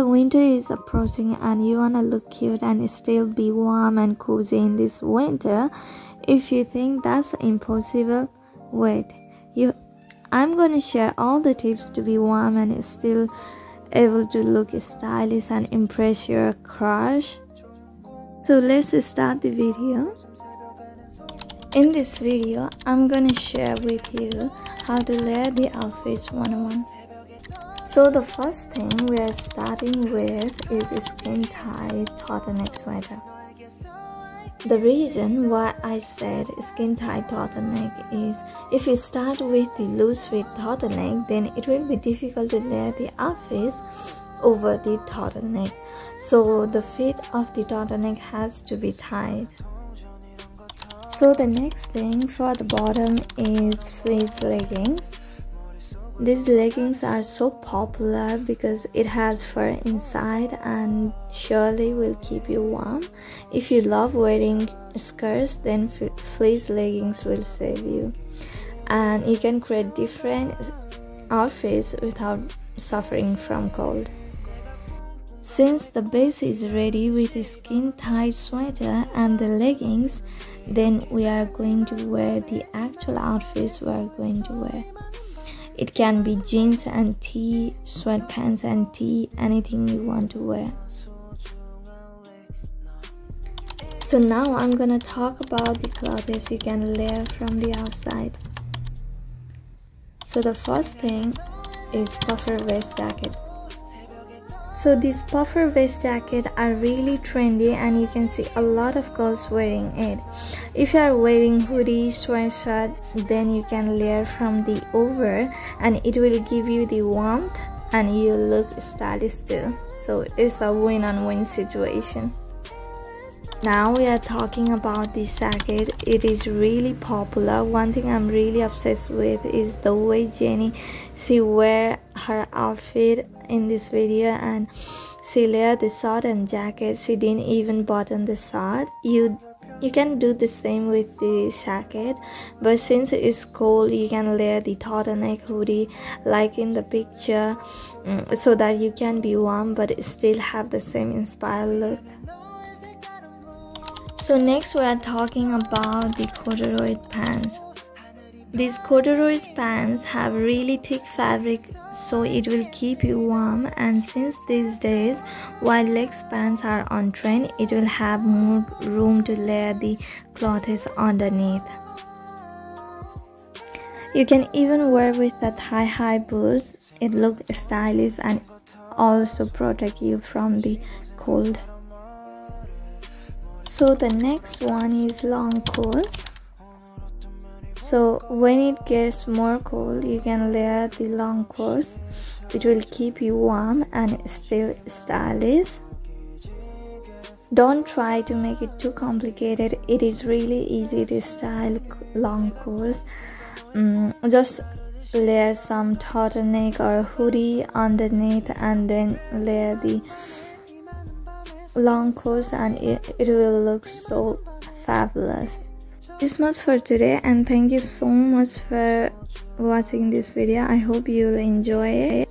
winter is approaching and you wanna look cute and still be warm and cozy in this winter if you think that's impossible wait. You i'm gonna share all the tips to be warm and still able to look stylish and impress your crush. So let's start the video. In this video i'm gonna share with you how to layer the outfits one on one so the first thing we are starting with is skin tight turtleneck sweater. The reason why I said skin tight turtleneck is if you start with the loose fit turtleneck then it will be difficult to layer the outfit over the turtleneck. So the fit of the turtleneck has to be tight. So the next thing for the bottom is fleece leggings. These leggings are so popular because it has fur inside and surely will keep you warm. If you love wearing skirts, then fleece leggings will save you. And you can create different outfits without suffering from cold. Since the base is ready with a skin tight sweater and the leggings, then we are going to wear the actual outfits we are going to wear. It can be jeans and tee, sweatpants and tee, anything you want to wear. So now I'm gonna talk about the clothes you can layer from the outside. So the first thing is puffer vest jacket. So these puffer vest jacket are really trendy and you can see a lot of girls wearing it. If you are wearing hoodie, sweatshirt, then you can layer from the over and it will give you the warmth and you look stylish too. So it's a win-on-win situation. Now we are talking about the jacket. It is really popular. One thing I'm really obsessed with is the way jenny she wear her outfit in this video and she layered the short and jacket. She didn't even button the short. You you can do the same with the jacket but since it's cold you can layer the turtleneck hoodie like in the picture mm, so that you can be warm but still have the same inspired look so next we are talking about the corduroy pants. These corduroy pants have really thick fabric so it will keep you warm and since these days while legs pants are on trend it will have more room to layer the clothes underneath. You can even wear with the thigh high boots. It looks stylish and also protect you from the cold so the next one is long course. So when it gets more cold you can layer the long course. It will keep you warm and still stylish. Don't try to make it too complicated. It is really easy to style long course. Um, just layer some turtleneck or hoodie underneath and then layer the long course and it, it will look so fabulous. This much for today and thank you so much for watching this video. I hope you'll enjoy it